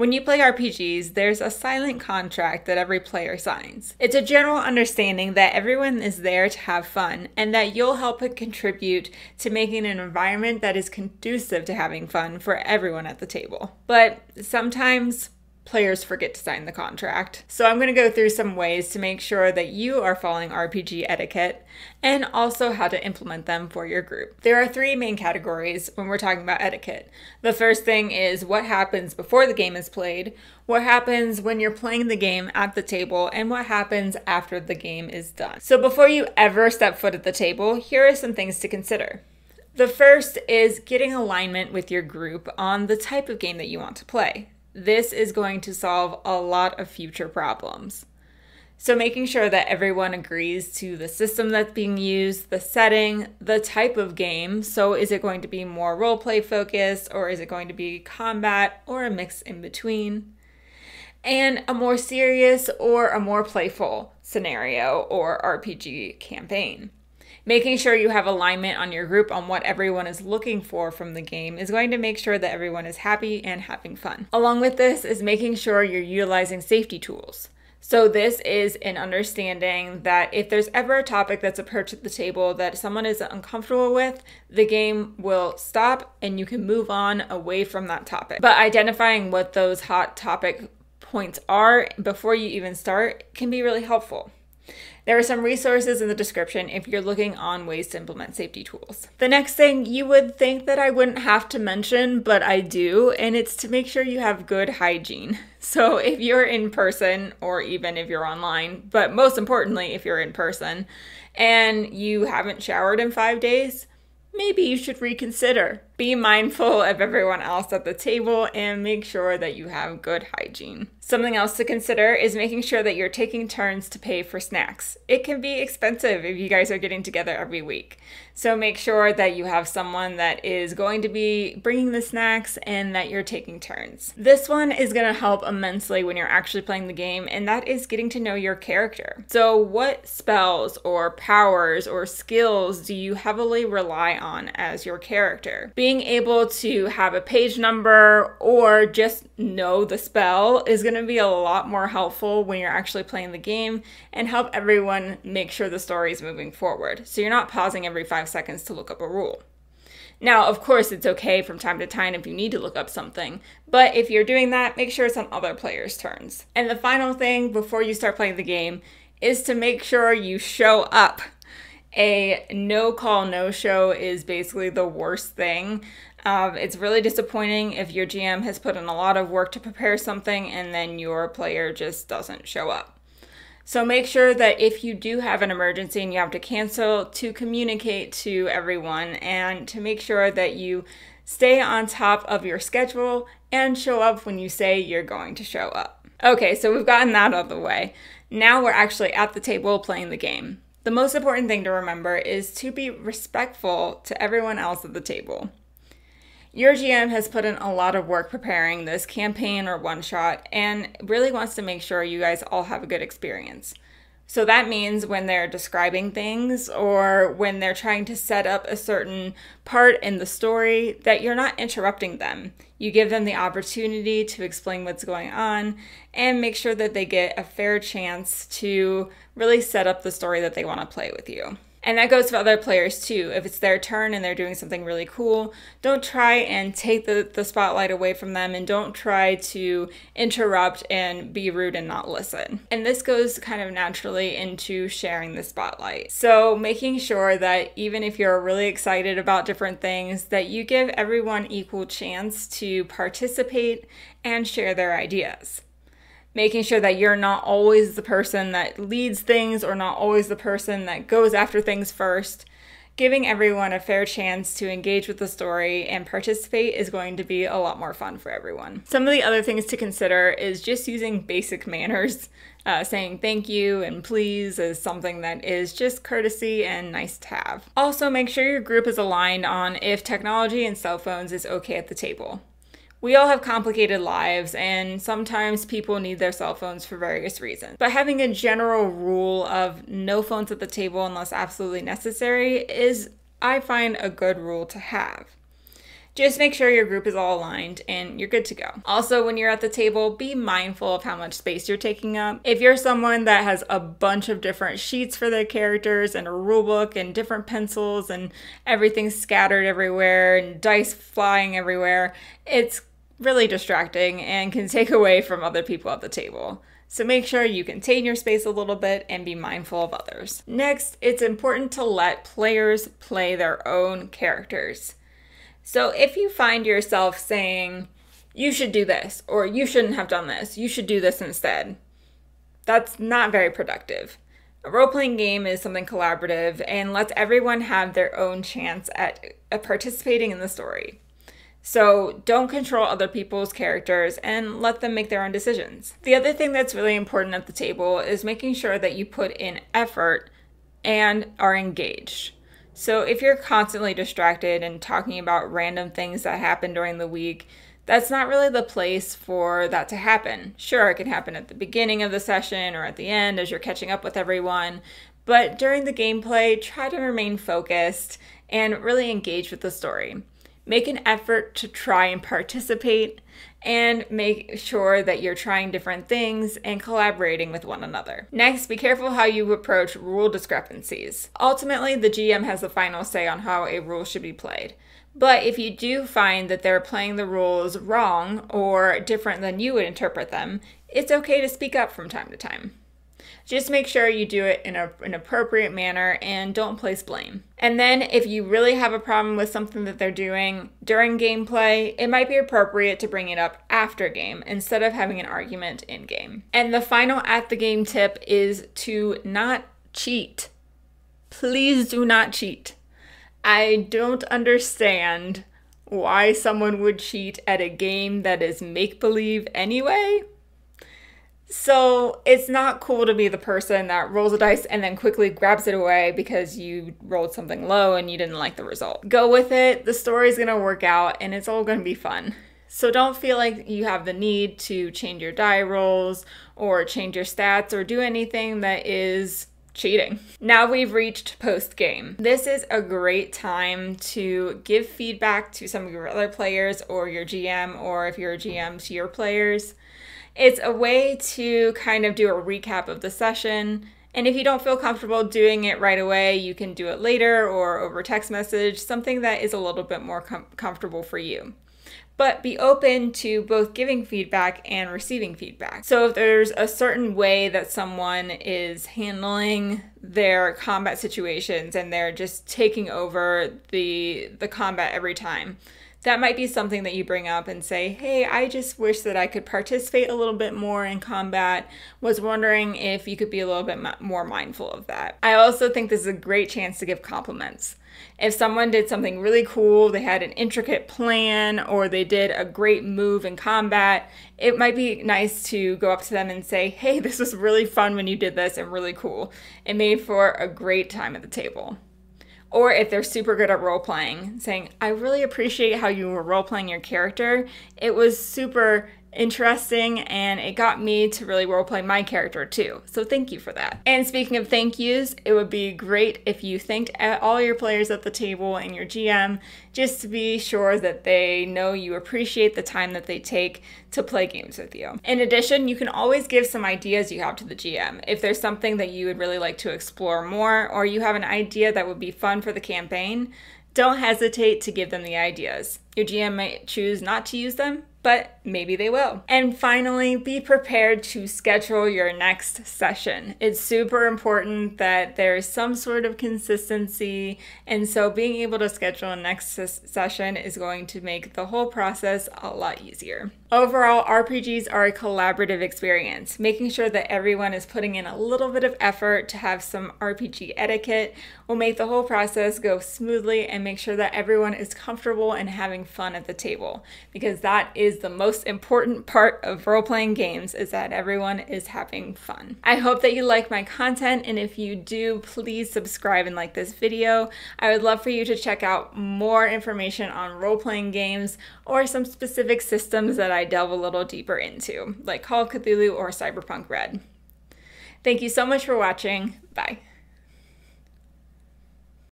When you play RPGs, there's a silent contract that every player signs. It's a general understanding that everyone is there to have fun and that you'll help contribute to making an environment that is conducive to having fun for everyone at the table. But sometimes players forget to sign the contract. So I'm going to go through some ways to make sure that you are following RPG etiquette and also how to implement them for your group. There are three main categories when we're talking about etiquette. The first thing is what happens before the game is played, what happens when you're playing the game at the table, and what happens after the game is done. So before you ever step foot at the table, here are some things to consider. The first is getting alignment with your group on the type of game that you want to play this is going to solve a lot of future problems. So, making sure that everyone agrees to the system that's being used, the setting, the type of game. So, is it going to be more role play focused, or is it going to be combat, or a mix in between? And a more serious or a more playful scenario or RPG campaign. Making sure you have alignment on your group on what everyone is looking for from the game is going to make sure that everyone is happy and having fun. Along with this is making sure you're utilizing safety tools. So, this is an understanding that if there's ever a topic that's approached at the table that someone is uncomfortable with, the game will stop and you can move on away from that topic. But identifying what those hot topic points are before you even start can be really helpful. There are some resources in the description if you're looking on ways to implement safety tools. The next thing you would think that I wouldn't have to mention, but I do, and it's to make sure you have good hygiene. So if you're in person or even if you're online, but most importantly, if you're in person and you haven't showered in five days, maybe you should reconsider. Be mindful of everyone else at the table and make sure that you have good hygiene. Something else to consider is making sure that you're taking turns to pay for snacks. It can be expensive if you guys are getting together every week. So make sure that you have someone that is going to be bringing the snacks and that you're taking turns. This one is going to help immensely when you're actually playing the game, and that is getting to know your character. So, what spells or powers or skills do you heavily rely on as your character? Being able to have a page number or just know the spell is going to be a lot more helpful when you're actually playing the game and help everyone make sure the story is moving forward. So, you're not pausing every five seconds to look up a rule. Now, of course, it's okay from time to time if you need to look up something, but if you're doing that, make sure it's on other players' turns. And the final thing before you start playing the game is to make sure you show up. A no call, no show is basically the worst thing. Um, it's really disappointing if your GM has put in a lot of work to prepare something and then your player just doesn't show up. So make sure that if you do have an emergency and you have to cancel, to communicate to everyone and to make sure that you stay on top of your schedule and show up when you say you're going to show up. Okay, so we've gotten that out of the way. Now we're actually at the table playing the game. The most important thing to remember is to be respectful to everyone else at the table. Your GM has put in a lot of work preparing this campaign or one shot and really wants to make sure you guys all have a good experience. So that means when they're describing things or when they're trying to set up a certain part in the story that you're not interrupting them. You give them the opportunity to explain what's going on and make sure that they get a fair chance to really set up the story that they want to play with you. And that goes for other players too. If it's their turn and they're doing something really cool, don't try and take the, the spotlight away from them and don't try to interrupt and be rude and not listen. And this goes kind of naturally into sharing the spotlight. So making sure that even if you're really excited about different things, that you give everyone equal chance to participate and share their ideas making sure that you're not always the person that leads things or not always the person that goes after things first. Giving everyone a fair chance to engage with the story and participate is going to be a lot more fun for everyone. Some of the other things to consider is just using basic manners. Uh, saying thank you and please is something that is just courtesy and nice to have. Also, make sure your group is aligned on if technology and cell phones is okay at the table we all have complicated lives, and sometimes people need their cell phones for various reasons. But having a general rule of no phones at the table unless absolutely necessary is, I find, a good rule to have Just make sure your group is all aligned and you're good to go. Also, when you're at the table, be mindful of how much space you're taking up. If you're someone that has a bunch of different sheets for their characters and a rule book and different pencils and everything scattered everywhere and dice flying everywhere, it's really distracting and can take away from other people at the table. So make sure you contain your space a little bit and be mindful of others. Next, it's important to let players play their own characters. So if you find yourself saying, you should do this, or you shouldn't have done this, you should do this instead, that's not very productive. A role playing game is something collaborative and lets everyone have their own chance at, at participating in the story. So don't control other people's characters and let them make their own decisions. The other thing that's really important at the table is making sure that you put in effort and are engaged. So if you're constantly distracted and talking about random things that happen during the week, that's not really the place for that to happen. Sure, it can happen at the beginning of the session or at the end as you're catching up with everyone, but during the gameplay, try to remain focused and really engage with the story make an effort to try and participate and make sure that you're trying different things and collaborating with one another. Next, be careful how you approach rule discrepancies. Ultimately, the GM has the final say on how a rule should be played. But if you do find that they're playing the rules wrong or different than you would interpret them, it's okay to speak up from time to time. Just make sure you do it in a, an appropriate manner and don't place blame. And then, if you really have a problem with something that they're doing during gameplay, it might be appropriate to bring it up after game instead of having an argument in game. And the final at the game tip is to not cheat. Please do not cheat. I don't understand why someone would cheat at a game that is make believe anyway. So it's not cool to be the person that rolls a dice and then quickly grabs it away because you rolled something low and you didn't like the result. Go with it, the story's gonna work out and it's all gonna be fun. So don't feel like you have the need to change your die rolls or change your stats or do anything that is cheating. Now we've reached post game. This is a great time to give feedback to some of your other players or your GM, or if you're a GM, to your players. It's a way to kind of do a recap of the session. And if you don't feel comfortable doing it right away, you can do it later or over text message, something that is a little bit more com- comfortable for you. But be open to both giving feedback and receiving feedback. So, if there's a certain way that someone is handling their combat situations and they're just taking over the the combat every time, that might be something that you bring up and say, Hey, I just wish that I could participate a little bit more in combat. Was wondering if you could be a little bit more mindful of that. I also think this is a great chance to give compliments. If someone did something really cool, they had an intricate plan, or they did a great move in combat, it might be nice to go up to them and say, Hey, this was really fun when you did this and really cool. It made for a great time at the table or if they're super good at role playing, saying, I really appreciate how you were role playing your character. It was super interesting and it got me to really roleplay my character too. So thank you for that. And speaking of thank yous, it would be great if you thanked all your players at the table and your GM just to be sure that they know you appreciate the time that they take to play games with you. In addition, you can always give some ideas you have to the GM. If there's something that you would really like to explore more or you have an idea that would be fun for the campaign, don't hesitate to give them the ideas. Your GM might choose not to use them, but maybe they will. And finally, be prepared to schedule your next session. It's super important that there's some sort of consistency, and so being able to schedule a next session is going to make the whole process a lot easier. Overall, RPGs are a collaborative experience. Making sure that everyone is putting in a little bit of effort to have some RPG etiquette will make the whole process go smoothly and make sure that everyone is comfortable and having fun at the table because that is the most important part of role playing games is that everyone is having fun. I hope that you like my content and if you do, please subscribe and like this video. I would love for you to check out more information on role playing games or some specific systems that I delve a little deeper into, like Call of Cthulhu or Cyberpunk Red. Thank you so much for watching. Bye.